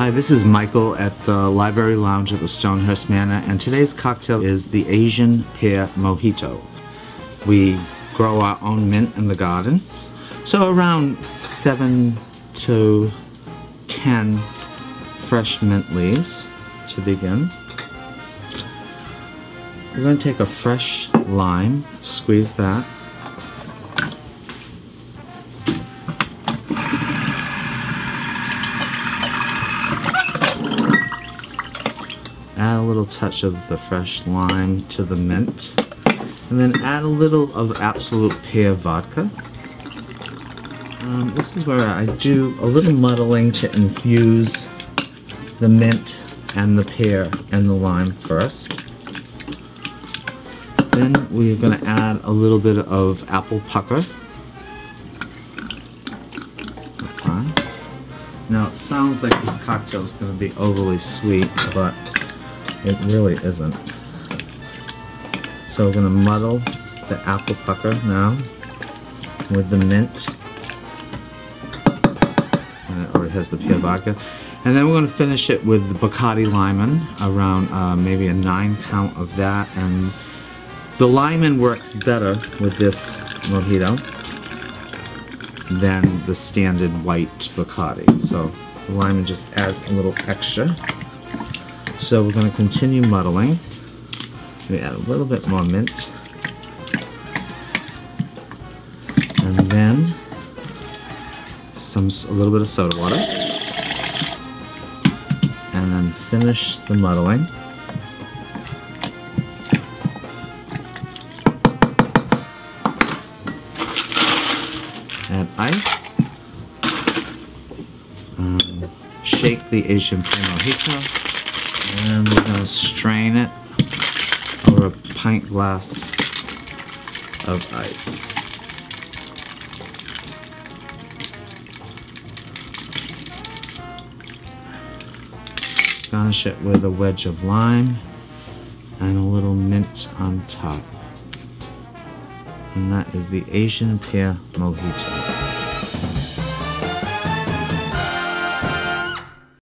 Hi, this is Michael at the Library Lounge at the Stonehurst Manor, and today's cocktail is the Asian Pear Mojito. We grow our own mint in the garden, so around 7 to 10 fresh mint leaves to begin. We're going to take a fresh lime, squeeze that, add a little touch of the fresh lime to the mint. And then add a little of Absolut Pear vodka. Um, this is where I do a little muddling to infuse the mint and the pear and the lime first. Then we're going to add a little bit of apple pucker. Now it sounds like this cocktail is going to be overly sweet but it really isn't. So we're going to muddle the apple pucker now with the mint. And it already has the pear vodka. And then we're going to finish it with the Bacardi Limon, around uh, maybe a 9 count of that. And the limon works better with this mojito than the standard white Bacardi. So the limon just adds a little extra. So we're going to continue muddling. We add a little bit more mint. And then some a little bit of soda water. And then finish the muddling. Add ice. Um, shake the Asian Mojito. And we're to strain it over a pint glass of ice. Garnish it with a wedge of lime and a little mint on top. And that is the Asian Pear Mojito.